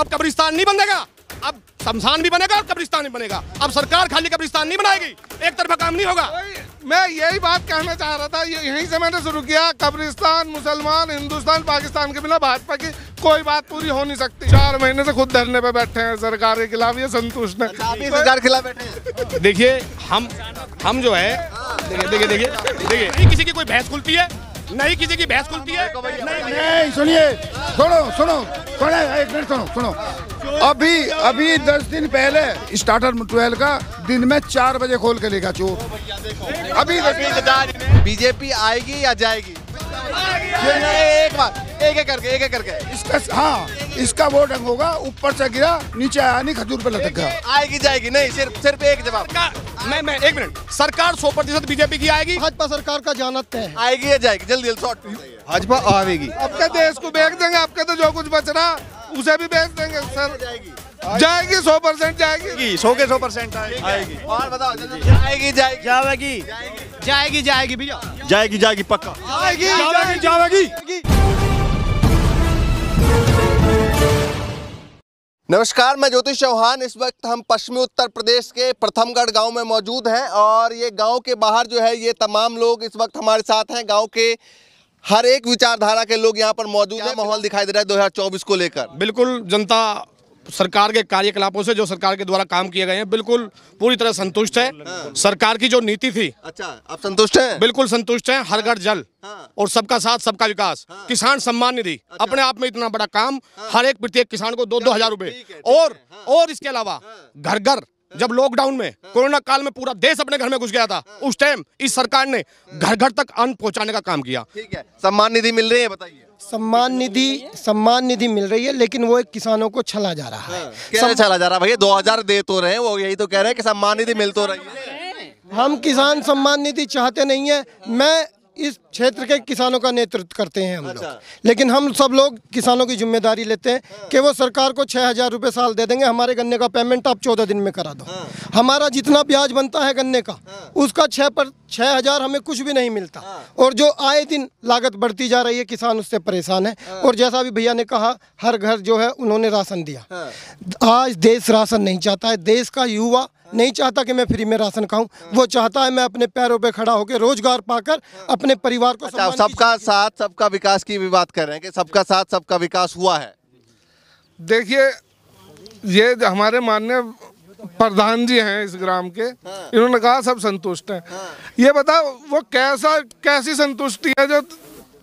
अब कब्रिस्तान नहीं बनेगा। अब शमशान भी बनेगा और कब्रिस्तान भी बनेगा। अब सरकार खाली कब्रिस्तान नहीं बनाएगी। एक तरफा काम नहीं होगा। मैं यही बात कहना चाह रहा था ये- यहीं से मैंने शुरू किया। कब्रिस्तान मुसलमान हिंदुस्तान पाकिस्तान के बिना भाजपा की कोई बात पूरी हो नहीं सकती। चार महीने से खुद धरने पे बैठे हैं सरकार के खिलाफ ये संतुष्ट है सरकार के खिलाफ बैठे हैं। देखिए हम हम जो है देखिए देखिए देखिए देखिए किसी की कोई भैंस खुलती है नहीं किसी की भैंस खुलती है। नहीं नहीं सुनिए सुनो सुनो। सुनो एक मिनट सुनो सुनो। अभी अभी दस दिन पहले स्टार्टर ट्वेल्व का दिन में चार बजे खोल के लेगा चोर। अभी बीजेपी आएगी या जाएगी? एक बार एक एक करके एक एक करके। इसका हाँ इसका वो ढंग होगा ऊपर से गिरा नीचे आया नहीं खजूर पे लटक गया। आएगी जाएगी नहीं सिर्फ़ सिर्फ़ एक जवाब। मैं मैं एक मिनट। सरकार सौ प्रतिशत बीजेपी की आएगी। भाजपा सरकार का जाना तय है। आएगी या जाएगी? जल्दी जल्दी शॉर्ट भाजपा आवेगी। आपके देश को बेच देंगे आपके तो जो कुछ बच रहा उसे भी बेच देंगे सर। जाएगी। सौ परसेंट जाएगी। सौ के सौ परसेंट आएगी। और बताओ जल्दी जाएगी जाएगी। जावेगी। जाएगी। जाएगी भैया। जाएगी जाएगी पक्का। जाएगी जावेगी जावेगी। नमस्कार मैं ज्योतिष चौहान। इस वक्त हम पश्चिमी उत्तर प्रदेश के प्रथमगढ़ गाँव में मौजूद हैं और ये गाँव के बाहर जो है ये तमाम लोग इस वक्त हमारे साथ हैं। गाँव के हर एक विचारधारा के लोग यहाँ पर मौजूद हैं। माहौल दिखाई दे रहा है 2024 को लेकर। बिल्कुल जनता सरकार के कार्यकलापों से जो सरकार के द्वारा काम किए गए हैं बिल्कुल पूरी तरह संतुष्ट है। सरकार की जो नीति थी अच्छा आप संतुष्ट हैं? बिल्कुल संतुष्ट हैं हर घर जल। हाँ। और सबका साथ सबका विकास। किसान सम्मान निधि अपने आप में इतना बड़ा काम हर एक प्रत्येक किसान को दो दो हज़ार रुपए है, और इसके अलावा घर घर जब लॉकडाउन में कोरोना काल में पूरा देश अपने घर में घुस गया था उस टाइम इस सरकार ने घर घर तक अन्न पहुँचाने का काम किया। ठीक है सम्मान निधि मिल रही है बताइए। सम्मान निधि सम्मान निधि मिल रही है लेकिन वो एक किसानों को छला जा रहा है। कैसे चला जा रहा है? भैया दो हज़ार दे तो रहे हैं वो यही तो कह रहे हैं कि सम्मान निधि मिल तो रही है। हम किसान सम्मान निधि चाहते नहीं है। मैं इस क्षेत्र के किसानों का नेतृत्व करते हैं हम अच्छा। लोग लेकिन हम सब लोग किसानों की ज़िम्मेदारी लेते हैं कि वो सरकार को छः हज़ार रुपये साल दे देंगे हमारे गन्ने का पेमेंट आप चौदह दिन में करा दो। हमारा जितना ब्याज बनता है गन्ने का उसका छः पर छः हज़ार हमें कुछ भी नहीं मिलता। और जो आए दिन लागत बढ़ती जा रही है किसान उससे परेशान है। और जैसा भी भैया ने कहा हर घर जो है उन्होंने राशन दिया। आज देश राशन नहीं चाहता है देश का युवा नहीं चाहता कि मैं फ्री में राशन खाऊं। वो चाहता है मैं अपने पैरों पे खड़ा होकर रोज़गार पाकर अपने परिवार को अच्छा सबका साथ सबका विकास की भी बात कर रहे हैं कि सबका साथ सबका विकास हुआ है। देखिए ये हमारे माननीय प्रधान जी हैं इस ग्राम के। इन्होंने कहा सब संतुष्ट हैं। ये बताओ वो कैसा कैसी संतुष्टि है जो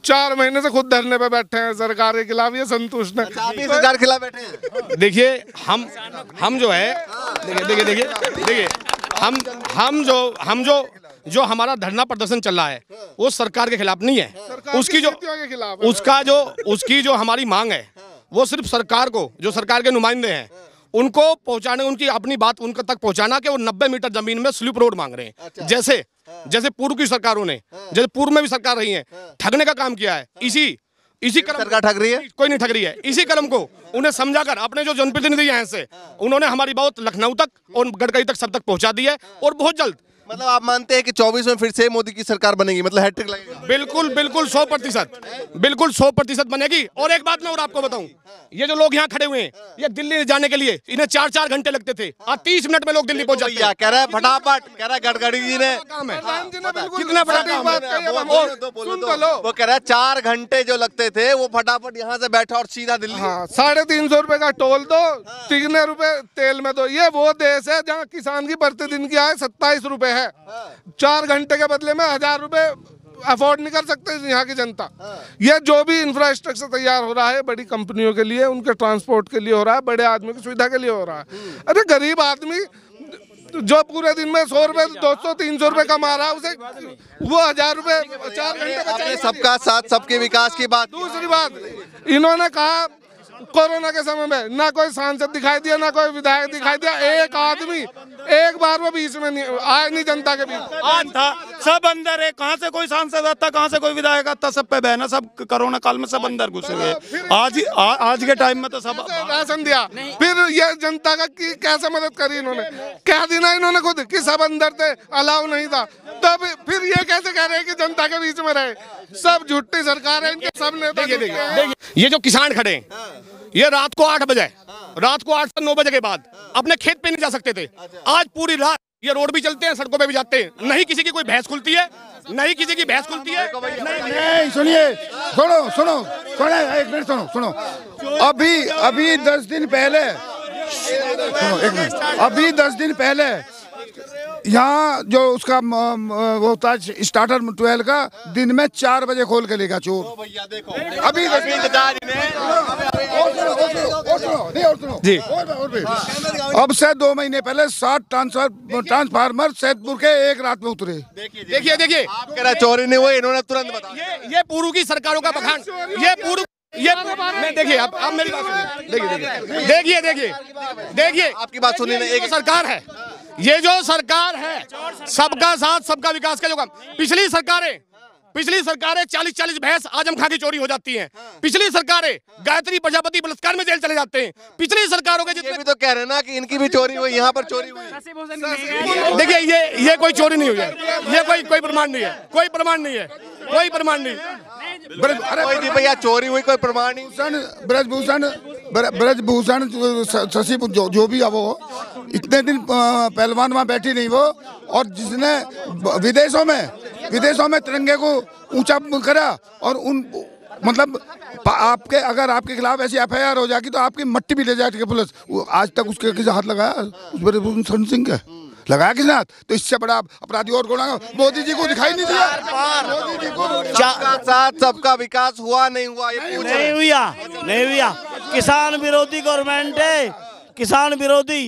चार महीने से खुद धरने पे बैठे हैं सरकार के खिलाफ ये संतुष्ट अच्छा, ही है सरकार के खिलाफ बैठे हैं? देखिए हम हम जो है देखिए देखिए देखिए देखिए हम हम जो हम जो जो हमारा धरना प्रदर्शन चल रहा है वो सरकार के खिलाफ नहीं है। उसकी जो खिलाफ उसका जो उसकी जो हमारी मांग है वो सिर्फ़ सरकार को जो सरकार के नुमाइंदे हैं उनको पहुँचाने उनकी अपनी बात उनके तक पहुंचाना कि वो 90 मीटर ज़मीन में स्लिप रोड मांग रहे हैं। अच्छा। जैसे हाँ। जैसे पूर्व की सरकारों ने हाँ। जैसे पूर्व में भी सरकार रही है। ठगने का काम किया है। इसी इसी क्रम सरकार ठग रही है? कोई नहीं ठग रही है। इसी क्रम को उन्हें समझाकर अपने जो जनप्रतिनिधि हैं से उन्होंने हमारी बहुत लखनऊ तक और गडकरी तक सब तक पहुँचा दी है। और बहुत जल्द मतलब आप मानते हैं कि 24 में फिर से मोदी की सरकार बनेगी? मतलब हैट्रिक लगेगा। बिल्कुल बिल्कुल सौ प्रतिशत। बिल्कुल सौ प्रतिशत बनेगी। और एक बात मैं और आपको बताऊँ। ये जो लोग यहाँ खड़े हुए हैं ये दिल्ली जाने के लिए इन्हें चार चार घंटे लगते थे। आज तीस मिनट में लोग दिल्ली पहुँच जाते हैं। कह रहा है फटाफट कह रहा है गडकरी जी ने। है? कितना है? है, वो- सुन दो। तो लो। वो कह रहा है चार घंटे जो लगते थे वो फटाफट यहाँ से बैठा और सीधा दिल्ली। हाँ साढ़े तीन सौ रुपए का टोल दो तीन रुपए तेल में दो। ये वो देश है जहाँ किसान की प्रतिदिन की आय सत्ताईस रुपए है। चार घंटे के बदले में हज़ार रुपए अफोर्ड नहीं कर सकते यहाँ की जनता। ये जो भी इंफ्रास्ट्रक्चर तैयार हो रहा है बड़ी कंपनियों के लिए उनके ट्रांसपोर्ट के लिए हो रहा है बड़े आदमी की सुविधा के लिए हो रहा है। अरे गरीब आदमी जो पूरे दिन में सौ रुपए दो सौ तीन सौ रुपए कमा रहा है उसे वो हज़ार रुपए चार घंटे सबका साथ सबके विकास की बात दूसरी बात इन्होंने कहा कोरोना के समय में ना कोई सांसद दिखाई दिया ना कोई विधायक दिखाई दिया एक आदमी एक बार वो बीच में नहीं आए नहीं जनता के बीच। आज था सब अंदर है कहाँ से कोई सांसद आता कहाँ से कोई विधायक आता सब पे बहना सब कोरोना काल में सब अंदर घुसे हुए आज आ, आज के टाइम में तो सब राशन दिया। फिर ये जनता का की कैसे मदद करी इन्होंने? क्या दिना इन्होंने खुद कि सब अंदर थे अलाउ नहीं था। तब फिर ये कैसे कह रहे हैं कि जनता के बीच में रहे? सब झूठी सरकार है इनके सब नेता हैं। ये जो किसान खड़े हैं। ये रात को आठ बजे। रात को आठ से नौ बजे के बाद अपने खेत पे नहीं जा सकते थे। आज पूरी रात ये रोड भी चलते हैं सड़कों पे भी जाते हैं। नहीं किसी की कोई भैंस खुलती है नहीं किसी की भैंस खुलती है। नहीं। नहीं सुनिए। सुनो सुनो। सुनो एक मिनट सुनो सुनो। अभी अभी दस दिन पहले सुनो एक मिनट। अभी दस दिन पहले यहाँ जो उसका वो था स्टार्टर ट्वेल्व का दिन में चार बजे खोल के लेगा चोर। अभी और सुनो। जी। भी। अब से दो महीने पहले सात ट्रांसफ़र ट्रांसफार्मर सैदपुर के एक रात में उतरे। देखिए देखिए आप कह रहे हैं चोरी नहीं हुई इन्होंने तुरंत बता दिया। ये ये पूर्व की सरकारों का बखान। ये पूर्व ये मैं देखिए आप आप मेरी बात सुनिए। देखिए देखिए देखिए। देखिए देखिए आपकी बात सुनिए। एक- सरकार है ये जो सरकार है सबका साथ सबका विकास का जो काम। पिछली सरकारें पिछली सरकारें चालीस चालीस भैंस आज़म खां की चोरी हो जाती हैं। पिछली सरकारें गायत्री प्रजापति बलात्कार में जेल चले जाते हैं। पिछली सरकारों के जितने भी तो कह रहे हैं ना कि इनकी भी चोरी हुई यहाँ पर चोरी हुई। देखिए ये ये कोई चोरी नहीं हुई है। ये कोई कोई प्रमाण नहीं है। कोई प्रमाण नहीं है। कोई प्रमाण नहीं। भैया चोरी हुई कोई प्रमाण नहीं। भूषण ब्रजभूषण ब्रजभूषण शशि जो जो भी है वो इतने दिन पहलवान वहाँ बैठी नहीं वो। और जिसने विदेशों में विदेशों में तिरंगे को ऊँचा करा और उन मतलब आपके अगर आपके खिलाफ ऐसी एफ़ हो जाएगी तो आपकी मट्टी भी ले जाएगी पुलिस। आज तक उसके किसी हाथ लगाया? उस ब्रजभूषण सिंह के। लगाया किसने हाथ? तो इससे बड़ा अपराधी और होगा? मोदी जी को दिखाई नहीं दिया। मोदी जी को साथ सबका विकास हुआ नहीं हुआ ये नहीं हुआ नहीं हुआ। किसान विरोधी गवर्नमेंट है। किसान विरोधी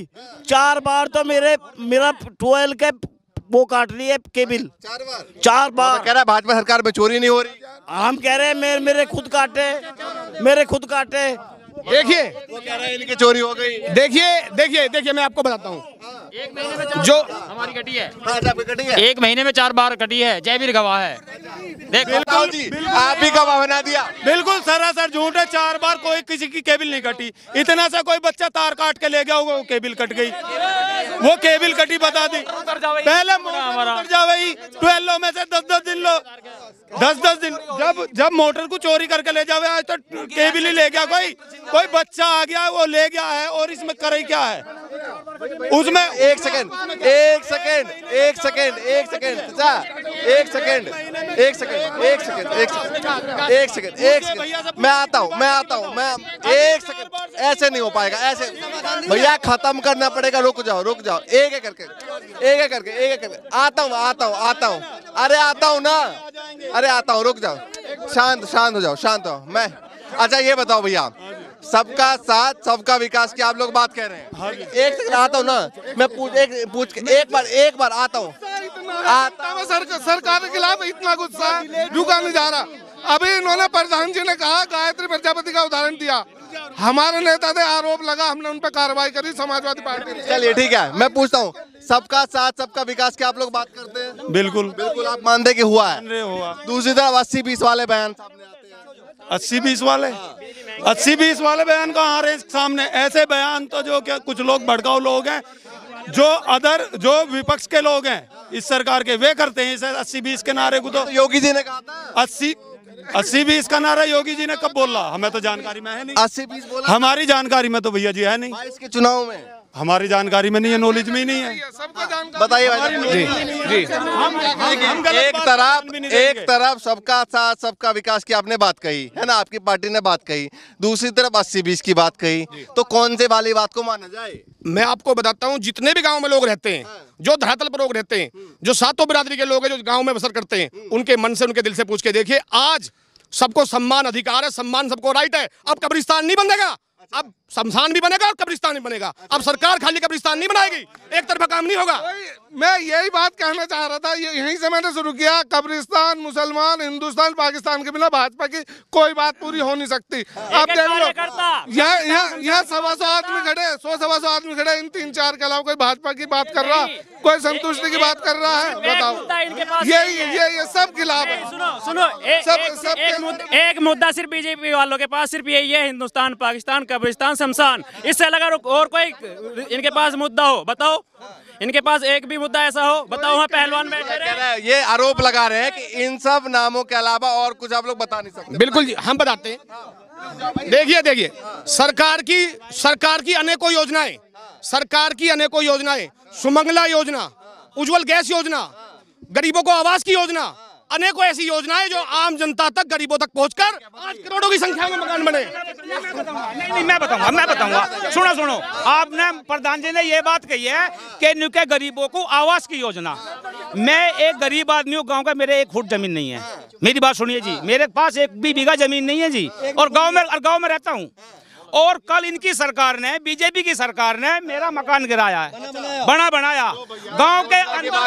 चार बार तो मेरे मेरा ट्वेल्व के वो काट रही है केबिल चार बार? चार बार। कह रहा है भाजपा सरकार में चोरी नहीं हो रही। हम कह रहे हैं मेरे मेरे खुद काटे मेरे खुद काटे। देखिए। वो कह रहे हैं इनकी चोरी हो गई। देखिए देखिए देखिए मैं आपको बताता हूँ। जो हमारी कटी है। हाँ कटी है? एक महीने में चार बार कटी है। जयवीर गवाह है। देखो बिल्कुल जी आप भी गवाह बना दिया। बिल्कुल सरासर झूठ है चार बार कोई किसी की केबिल नहीं कटी। इतना सा कोई बच्चा तार काट के ले गया होगा वो केबिल कट गई। वो केबिल कटी बता दी। पहले मोटर उतर जावे ट्वेल्व में से दस दस दिन लो। दस दस दिन। जब जब मोटर को चोरी करके ले जावे आज तो केबिल ही ले गया। कोई कोई बच्चा आ गया वो ले गया है और इसमें करे क्या है? उसमें एक सेकेंड एक सेकेंड एक सेकेंड एक सेकंड। एक सेकंड एक सेकंड एक सेकंड एक सेकंड एक सेकंड एक सेकंड। मैं आता हूँ, मैं आता हूँ, मैं एक सेकंड, ऐसे नहीं हो पाएगा, ऐसे। भैया, खत्म करना पड़ेगा, रुक जाओ रुक जाओ, एक एक करके, एक एक करके, एक एक करके। आता हूँ आता हूँ आता हूँ। अरे, आता हूँ ना। अरे, आता हूँ, रुक जाओ। शांत शांत हो जाओ, शांत हो। मैं अच्छा ये बताओ भैया, सबका साथ, सबका विकास की आप लोग बात कह रहे हैं? एक सेकंड, आता हूँ ना। मैं पूछ, एक, पूछ के, एक बार एक बार, आता हूँ। आता में सर, सरकार के खिलाफ इतना गुस्सा रुका नहीं जा रहा। अभी इन्होंने प्रधान जी ने कहा गायत्री प्रजापति का उदाहरण दिया। हमारे नेता थे आरोप लगा हमने उन पर कार्रवाई करी समाजवादी पार्टी ने। चलिए ठीक है मैं पूछता हूँ। सबका साथ सबका विकास की आप लोग बात करते हैं? बिल्कुल। बिल्कुल आप मानते कि हुआ है? हुआ। दूसरी तरफ़ अस्सी बीस वाले बयान सामने आते हैं। अस्सी बीस वाले? अस्सी बीस वाले बयान कहाँ आ रहे हैं सामने? ऐसे बयान तो जो क्या कुछ लोग भड़काऊ लोग हैं जो अदर जो विपक्ष के लोग हैं इस सरकार के वे करते हैं इसे अस्सी बीस के नारे को तो तो योगी जी ने कहा था। अस्सी अस्सी बीस का नारा योगी जी ने कब बोला? हमें तो जानकारी में है नहीं। अस्सी बीस बोला। हमारी जानकारी में तो भैया जी है नहीं। इसके के चुनाव में। हमारी जानकारी में नहीं है नॉलेज में ही नहीं है। सबको बताइए साहब। जी हम एक तरफ़ एक तरफ़ सबका साथ सबका विकास की आपने बात कही है ना? आपकी पार्टी ने बात कही। दूसरी तरफ़ अस्सी बीस की बात कही। तो कौन से वाली बात को माना जाए? मैं आपको बताता हूँ जितने भी गाँव में लोग रहते हैं जो धरातल पर लोग रहते हैं जो सातों बिरादरी के लोग हैं जो गाँव में बसर करते हैं उनके मन से उनके दिल से पूछ के देखिए आज सबको सम्मान अधिकार है सम्मान सबको राइट है। अब कब्रिस्तान नहीं बनेगा अब शमशान भी बनेगा और कब्रिस्तान भी बनेगा। अब सरकार खाली कब्रिस्तान नहीं बनाएगी। एक तरफा काम नहीं होगा। मैं यही बात कहना चाह रहा था ये- यहीं से मैंने शुरू किया। कब्रिस्तान मुसलमान हिंदुस्तान पाकिस्तान के बिना भाजपा की कोई बात पूरी हो नहीं सकती। आप देख लो। यहाँ यहाँ यहाँ सवा सौ आदमी खड़े सौ सवा सौ आदमी खड़े इन तीन चार के अलावा कोई भाजपा की बात कर रहा कोई संतुष्टि की बात कर रहा है? बताओ। ये ये ये सब खिलाफ है। सुनो सुनो सब- सब एक मुद्दा सिर्फ़ बीजेपी वालों के पास सिर्फ़ यही है हिंदुस्तान पाकिस्तान कब्रिस्तान शमशान। इससे अलग और और कोई इनके पास मुद्दा हो बताओ। इनके पास एक भी मुद्दा ऐसा हो बताओ वहाँ पहलवान बैठे रहे रहे। ये आरोप लगा रहे हैं कि इन सब नामों के अलावा और कुछ आप लोग बता नहीं सकते। बिल्कुल जी हम बताते हैं। देखिए देखिए सरकार की सरकार की अनेकों योजनाएँ सरकार की अनेकों योजनाएँ सुमंगला योजना उज्जवल गैस योजना गरीबों को आवास की योजना अनेकों ऐसी योजनाएँ जो आम जनता तक, गरीबों तक पहुंचकर आज करोड़ों की संख्या में मकान बने। नहीं नहीं, मैं बताऊँगा मैं बताऊँगा। सुनो सुनो, आपने प्रधान जी ने ये बात कही है कि नुके गरीबों को आवास की योजना। मैं एक गरीब आदमी हूँ, गाँव का मेरे एक फुट ज़मीन नहीं है। मेरी बात सुनिए जी, मेरे पास एक भी बीघा ज़मीन नहीं है जी, और गाँव में और गाँव में रहता हूँ। और कल इनकी सरकार ने बीजेपी की सरकार ने मेरा मकान गिराया है। बना बनाया। गाँव के अंदर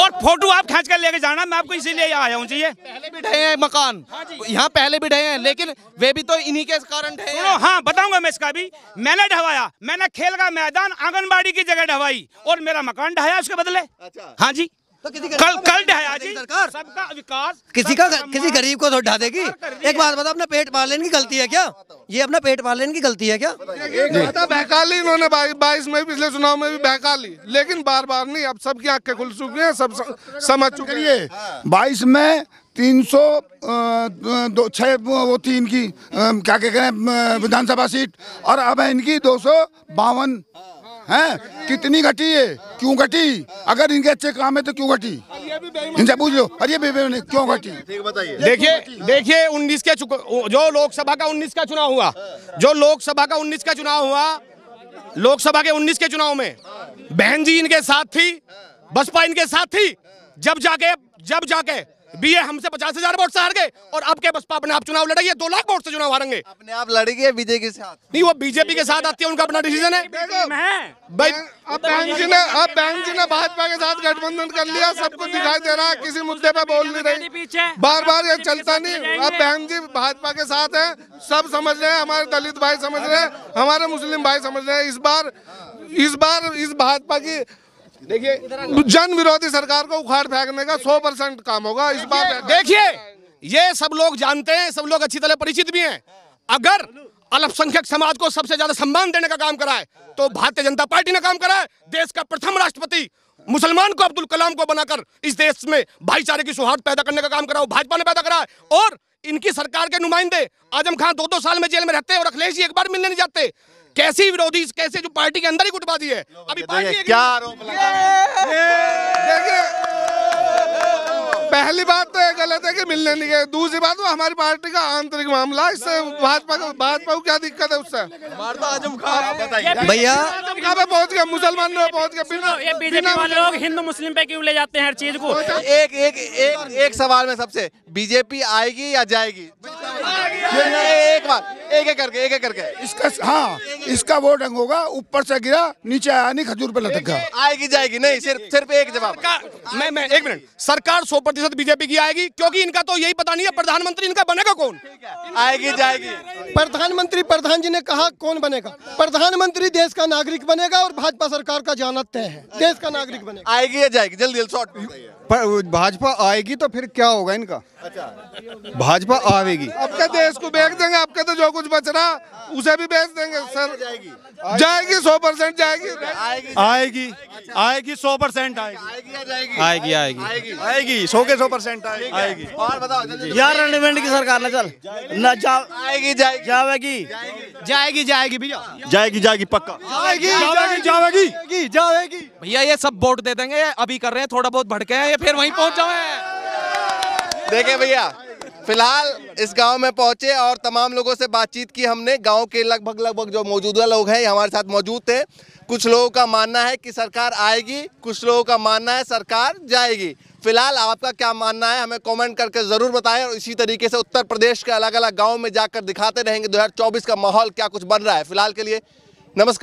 और फ़ोटो आप खींच कर लेके जाना मैं आपको इसीलिए आया हूँ चाहिए पहले भी ढहे हैं मकान। यहाँ पहले भी ढहे हैं लेकिन वे भी तो इन्हीं के कारण ढहे हैं। हाँ बताऊँगा मैं इसका भी। मैंने ढवाया मैंने खेल का मैदान आंगनबाड़ी की जगह ढवाई और मेरा मकान ढहाया उसके बदले। हाँ जी। कल कल ढहाया सरकार? सबका विकास किसी का किसी गरीब को तो ढा देगी एक बात बता अपना पेट पालन की गलती है क्या? ये अपना पेट पालन की गलती है क्या? एक बहका ली इन्होंने बाईस में पिछले चुनाव में भी बहका ली। लेकिन बार बार नहीं अब सबकी आँखें खुल चुकी हैं सब समझ चुके हैं। बाईस में तीन सौ दो छः वो थी इनकी क्या कहते हैं अ, विधानसभा सीट। और अब है इनकी दो सौ बावन। है? कितनी घटी है क्यों घटी? अगर इनके अच्छे काम है तो क्यों घटी? इनसे पूछ लो। अरे बेबे ने क्यों घटी? देखिए देखिए 19 के जो लोकसभा का 19 का चुनाव हुआ जो लोकसभा का 19 का चुनाव हुआ लोकसभा के 19 के चुनाव में बहन जी इनके साथ थी बसपा इनके साथ थी जब जाके जब जाके बीए हमसे पचास हज़ार वोट से हार गए। और अब के बसपा अपने आप चुनाव लड़ेगी दो लाख वोट से चुनाव हारेंगे। अपने आप लड़ेगी विजय के साथ? नहीं वो बीजेपी के साथ आती है उनका अपना डिसीज़न है। भाई अब बैंक जी ने अब बैंक जी ने भाजपा के साथ गठबंधन कर लिया सबको दिखाई दे रहा है किसी मुद्दे पे बोल नहीं रही। पीछे बार बार ये चलता नहीं। अब बहन जी भाजपा के साथ है सब समझ रहे हैं हमारे दलित भाई समझ रहे हैं हमारे मुस्लिम भाई समझ रहे हैं। इस बार इस बार इस भाजपा की देखिए जन विरोधी सरकार को उखाड़ फेंकने का सौ परसेंट काम होगा इस बार देखिए ये सब लोग जानते हैं सब लोग अच्छी तरह परिचित भी हैं। अगर अल्पसंख्यक समाज को सबसे ज़्यादा सम्मान देने का काम करा है तो भारतीय जनता पार्टी ने काम करा है देश का प्रथम राष्ट्रपति मुसलमान को अब्दुल कलाम को बनाकर इस देश में भाईचारे की सौहार्द पैदा करने का काम करा वो भाजपा ने पैदा करा और इनकी सरकार के नुमाइंदे आज़म खान दो दो साल में जेल में रहते हैं और अखिलेश जी एक बार मिलने नहीं जाते। कैसी विरोधी कैसे जो पार्टी के अंदर ही गुटबाजी है? अभी पार्टी क्या आरोप लगा देखिए पहली बात तो ये गलत है कि मिलने नहीं गए। दूसरी बात वो हमारी पार्टी का आंतरिक मामला इससे भाजपा को भाजपा को क्या दिक्कत है उससे? आज़म खान बताइए। भैया आज़म कहाँ पे पहुँच गया मुसलमान में पहुँच गया बिना ये बीजेपी वाले लोग हिंदू मुस्लिम पे क्यों ले जाते हैं हर चीज़ को? एक एक एक एक सवाल में सबसे बीजेपी आएगी या जाएगी? एक बार एक एक करके एक एक करके। इसका हाँ इसका वो ढंग होगा ऊपर से गिरा नीचे आया नहीं खजूर पे लटक गया। आएगी जाएगी नहीं सिर्फ़ सिर्फ़ एक जवाब। मैं मैं एक मिनट। सरकार सौ प्रतिशत बीजेपी की आएगी? क्योंकि इनका तो यही पता नहीं है प्रधानमंत्री इनका बनेगा कौन? आएगी जाएगी। प्रधानमंत्री प्रधान जी ने कहा कौन बनेगा? प्रधानमंत्री देश का नागरिक बनेगा और भाजपा सरकार का जाना तय है। देश का नागरिक बनेगा। आएगी या जाएगी? जल्दी जल्द शॉर्ट पर भाजपा आएगी तो फिर क्या होगा इनका? अच्छा भाजपा आवेगी। आपके देश को बेच देंगे आपके तो जो कुछ बच रहा उसे भी बेच देंगे सर। जाएगी। जाएगी सौ परसेंट जाएगी। आएगी। आएगी आएगी सौ परसेंट आएगी। आएगी आएगी आएगी। सौ के सौ परसेंट आएगी। और बताओ यार रेडिमेंट की सरकार ना चल। न जा आएगी जाएगी। जाएगी। जाएगी भैया जाएगी जाएगी पक्का। जाएगी जाएगी जाएगी जाएगी जाएगी भैया ये सब वोट दे देंगे अभी कर रहे हैं थोड़ा बहुत भड़के हैं ये फिर वहीं पहुँच जाए देखिए भैया, फ़िलहाल इस गाँव में पहुँचे और तमाम लोगों से बातचीत की हमने। गाँव के लगभग लगभग जो मौजूदा लोग हैं हमारे साथ मौजूद थे। कुछ लोगों का मानना है कि सरकार आएगी, कुछ लोगों का मानना है सरकार जाएगी। फ़िलहाल आपका क्या मानना है, हमें कमेंट करके ज़रूर बताएँ और इसी तरीके से उत्तर प्रदेश के अलग अलग गाँव में जाकर दिखाते रहेंगे। 2024 का माहौल क्या कुछ बन रहा है, फ़िलहाल के लिए नमस्कार।